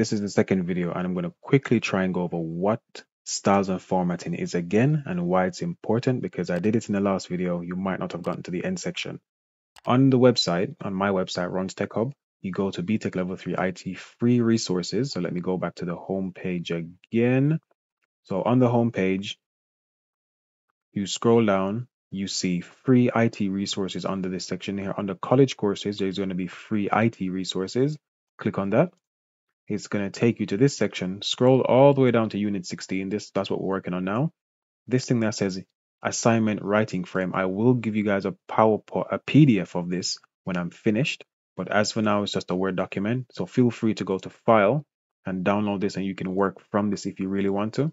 This is the second video and I'm going to quickly try and go over what styles and formatting is again and why it's important because I did it in the last video. You might not have gotten to the end section. On the website, on my website, Ron's Tech Hub, you go to BTEC Level 3 IT free resources. So let me go back to the home page again. So on the home page, you scroll down, you see free IT resources under this section here. Under college courses, there's going to be free IT resources. Click on that it's going to take you to this section. Scroll all the way down to Unit 16. This That's what we're working on now. This thing that says assignment writing frame, I will give you guys a PowerPoint, a PDF of this when I'm finished. But as for now, it's just a Word document. So feel free to go to File and download this and you can work from this if you really want to.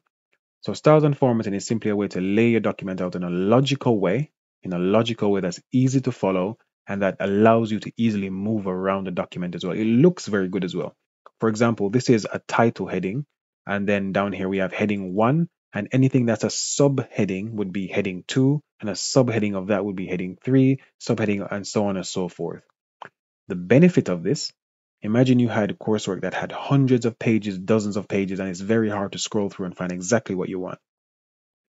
So styles and formatting is simply a way to lay your document out in a logical way, in a logical way that's easy to follow and that allows you to easily move around the document as well. It looks very good as well. For example, this is a title heading, and then down here we have heading one, and anything that's a subheading would be heading two, and a subheading of that would be heading three, subheading, and so on and so forth. The benefit of this, imagine you had coursework that had hundreds of pages, dozens of pages, and it's very hard to scroll through and find exactly what you want.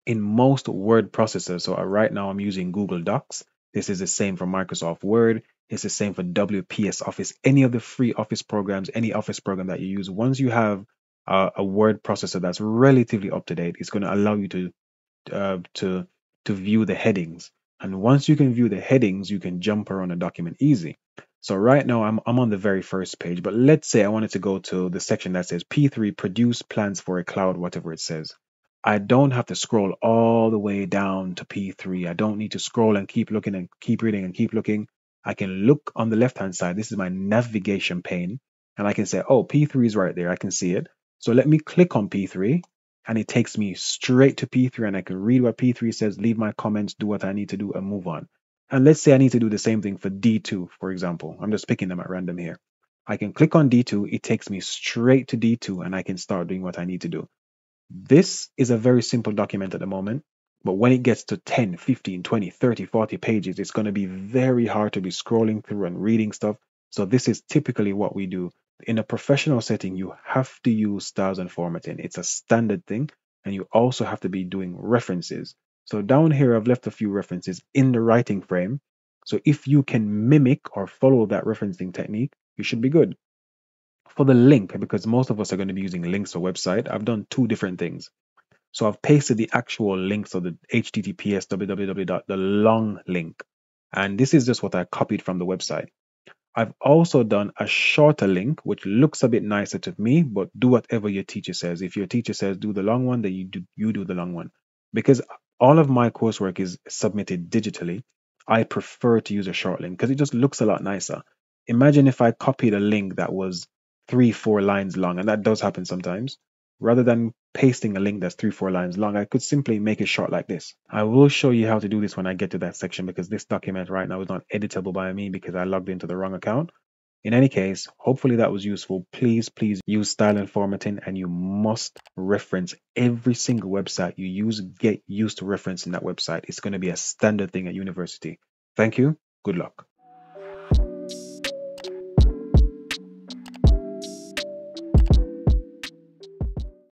In most word processors, so uh, right now I'm using Google Docs, this is the same for Microsoft Word. It's the same for WPS Office. Any of the free Office programs, any Office program that you use, once you have a, a word processor that's relatively up to date, it's going to allow you to uh, to to view the headings. And once you can view the headings, you can jump around a document easy. So right now I'm, I'm on the very first page, but let's say I wanted to go to the section that says P3 produce plans for a cloud, whatever it says. I don't have to scroll all the way down to P3. I don't need to scroll and keep looking and keep reading and keep looking. I can look on the left hand side. This is my navigation pane. And I can say, oh, P3 is right there. I can see it. So let me click on P3 and it takes me straight to P3 and I can read what P3 says, leave my comments, do what I need to do and move on. And let's say I need to do the same thing for D2, for example. I'm just picking them at random here. I can click on D2. It takes me straight to D2 and I can start doing what I need to do. This is a very simple document at the moment, but when it gets to 10, 15, 20, 30, 40 pages, it's going to be very hard to be scrolling through and reading stuff. So this is typically what we do. In a professional setting, you have to use styles and formatting. It's a standard thing, and you also have to be doing references. So down here, I've left a few references in the writing frame. So if you can mimic or follow that referencing technique, you should be good for the link, because most of us are going to be using links for website, I've done two different things. So I've pasted the actual link, so the https www. the long link. And this is just what I copied from the website. I've also done a shorter link, which looks a bit nicer to me, but do whatever your teacher says. If your teacher says do the long one, then you do, you do the long one. Because all of my coursework is submitted digitally, I prefer to use a short link because it just looks a lot nicer. Imagine if I copied a link that was three, four lines long, and that does happen sometimes. Rather than pasting a link that's three, four lines long, I could simply make it short like this. I will show you how to do this when I get to that section because this document right now is not editable by me because I logged into the wrong account. In any case, hopefully that was useful. Please, please use style and formatting and you must reference every single website you use. Get used to referencing that website. It's going to be a standard thing at university. Thank you. Good luck.